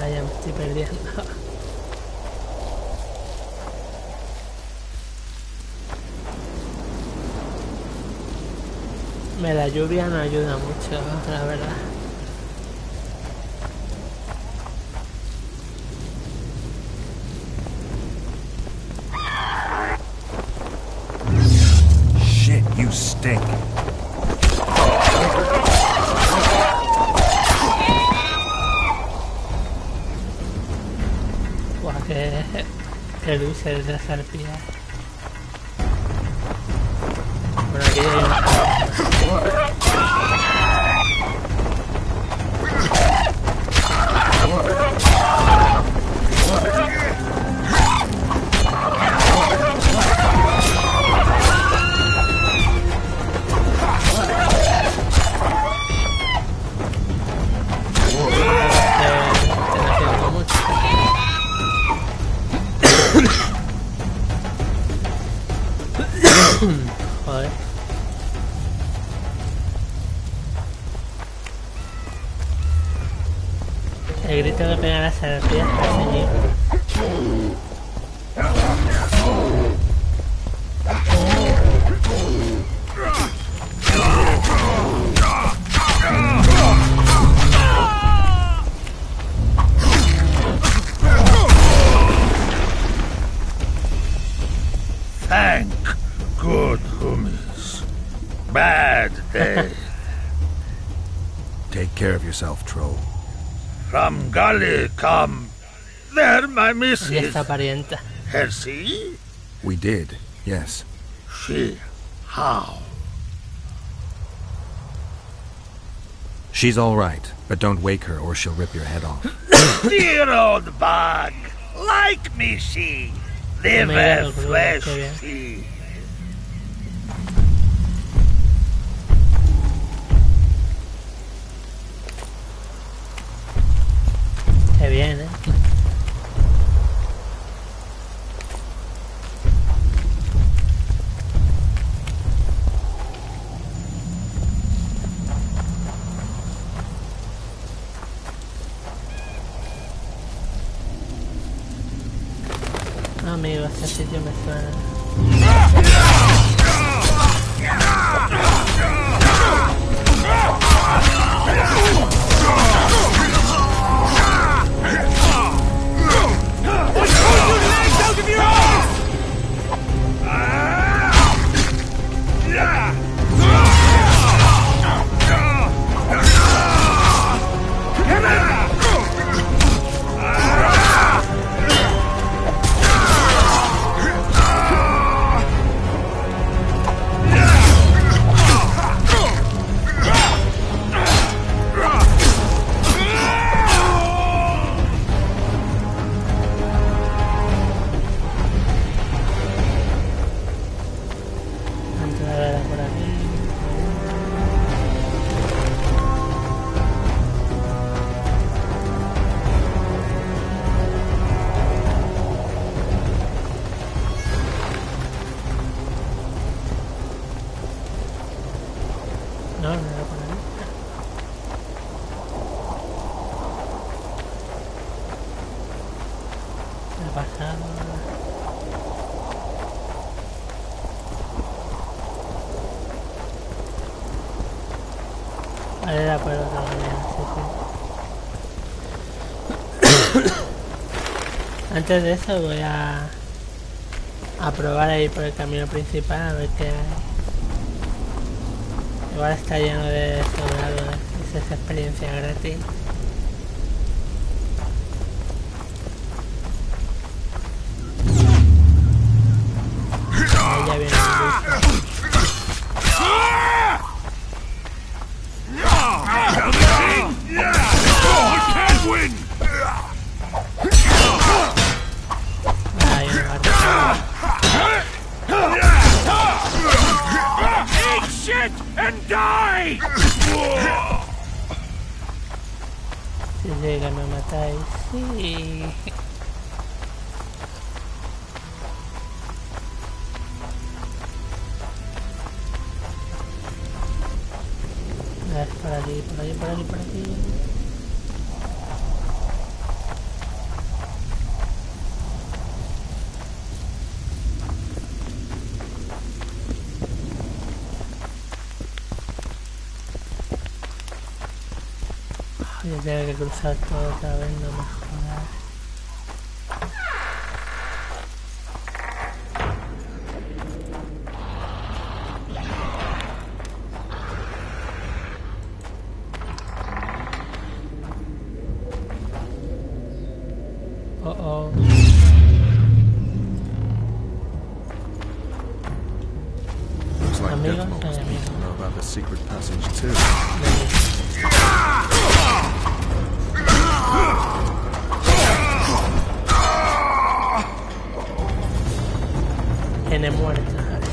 Ah, ya me estoy perdiendo. Me la lluvia no ayuda mucho, la verdad. stink. Guau, qué, qué dulce es de serpiente. El grito que pega las arpías parece allí. Thank good homies. Bad day. Take care of yourself, troll. From gully come. There, my Y missus. esta parienta. Has she? We did, yes. She. How? She's all right, but don't wake her or she'll rip your head off. Dear old bug. Like me she. me Liver flesh she. No, no era por ahí. Ha pasado. Vale, era por otra manera, sí, sí. Antes de eso voy a, a probar a ir por el camino principal a ver qué hay. Igual está lleno de soldados, es esa experiencia gratis. die! Si llegan a matar, sí. Por aquí, por allí, por allí, por aquí. Ya tengo que cruzar todo otra vez, no me jodas. Oh oh. Looks like Dethmold hay know about the secret passage too. Tiene muerto, ¿sabes?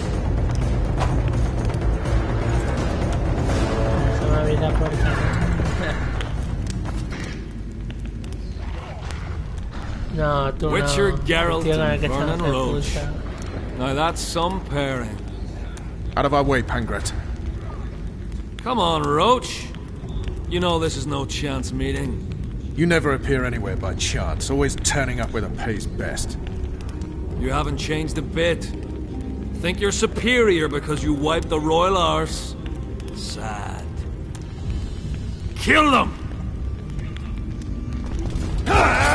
Se me abrir la puerta. No, tú Witcher no. Geralt El tío con el and se Vernon Roche. Now that's some pairing. Out of our way, Pangret. Come on, Roach. You know this is no chance meeting. You never appear anywhere by chance, always turning up where the pay's best. You haven't changed a bit. Think you're superior because you wiped the royal arse? Sad. Kill them! Ah!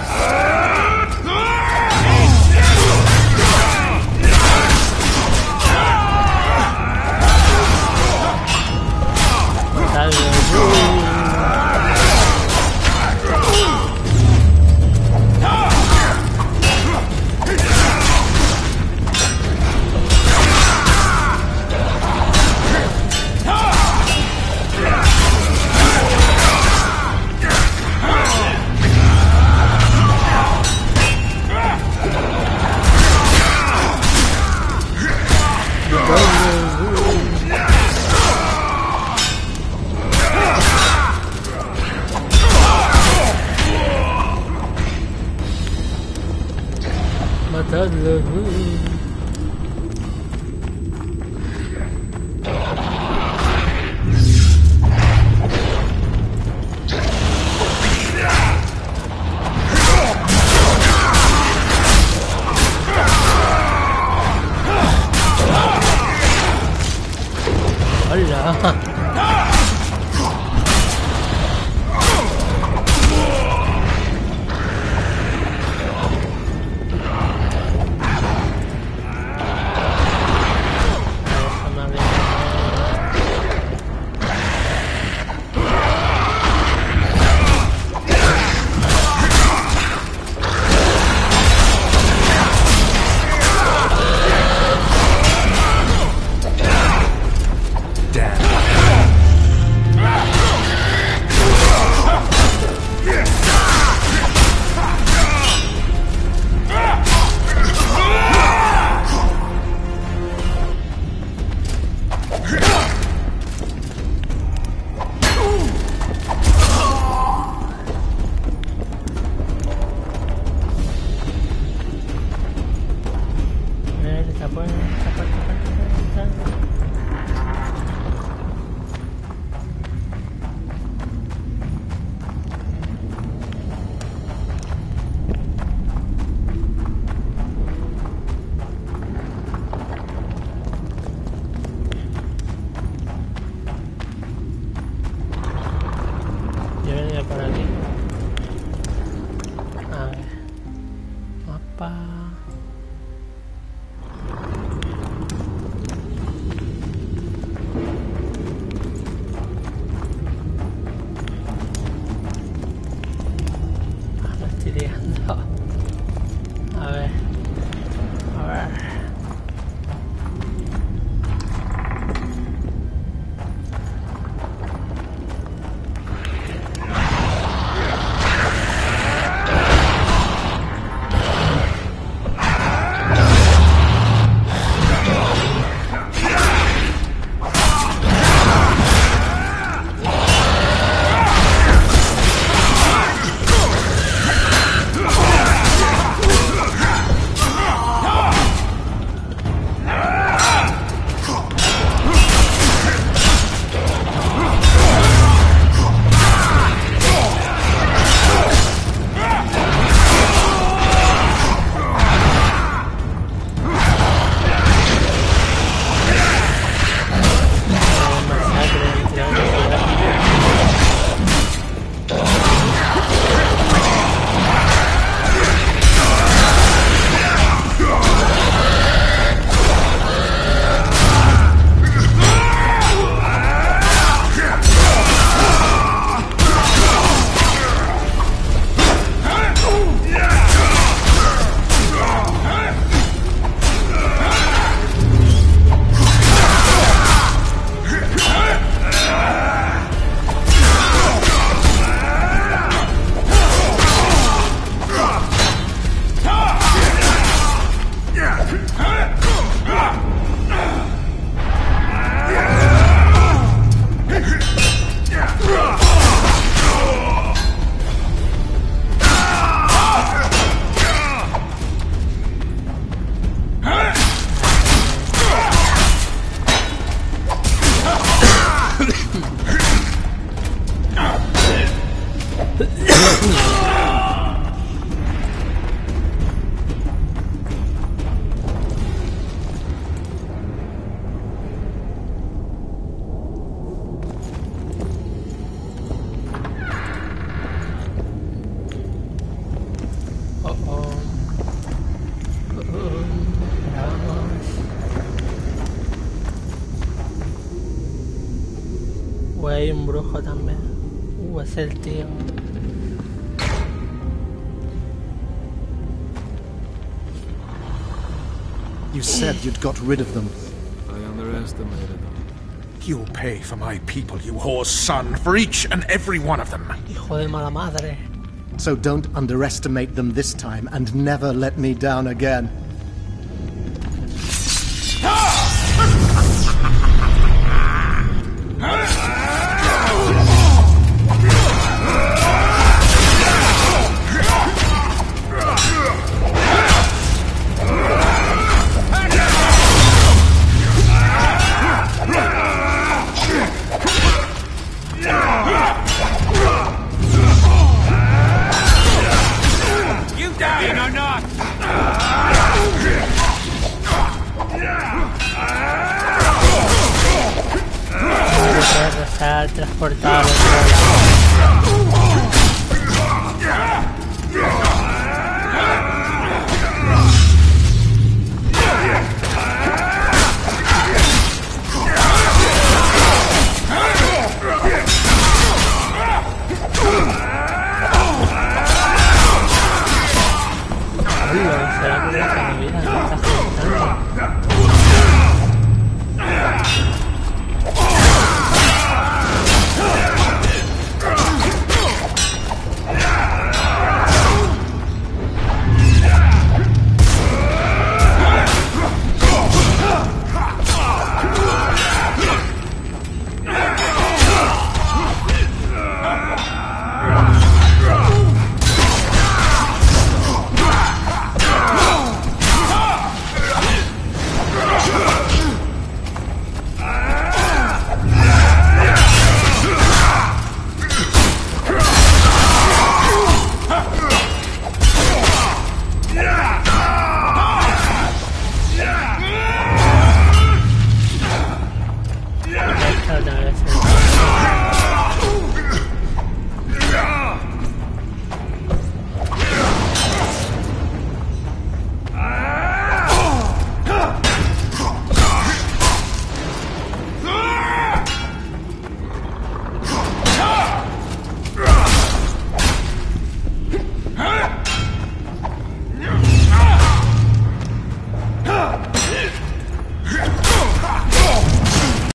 O hay un brujo también. Uh, es el tío. You said you'd got rid of them. I underestimated them. You'll pay for my people, you whore's son, for each and every one of them. Hijo de mala madre. So don't underestimate them this time and never let me down again. teletransportado. Ah.